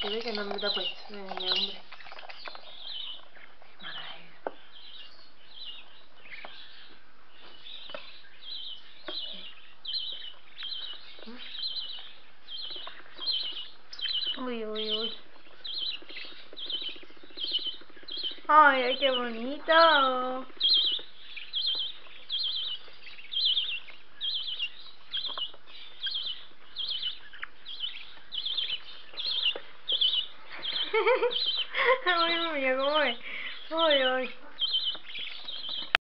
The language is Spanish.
Se ve que no me da puesto, eh, hombre. Uy, uy, uy. Ay, ay, qué bonito. Ay, mira cómo es. Ay, ay.